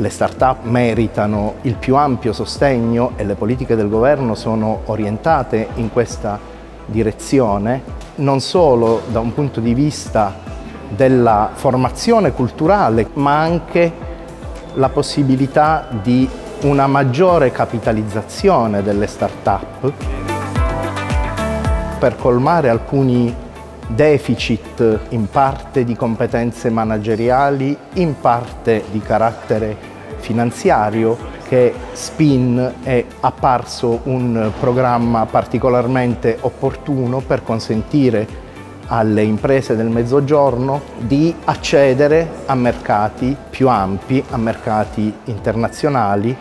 le start-up meritano il più ampio sostegno e le politiche del governo sono orientate in questa direzione, non solo da un punto di vista della formazione culturale, ma anche la possibilità di una maggiore capitalizzazione delle start-up per colmare alcuni deficit in parte di competenze manageriali, in parte di carattere finanziario che SPIN è apparso un programma particolarmente opportuno per consentire alle imprese del Mezzogiorno di accedere a mercati più ampi, a mercati internazionali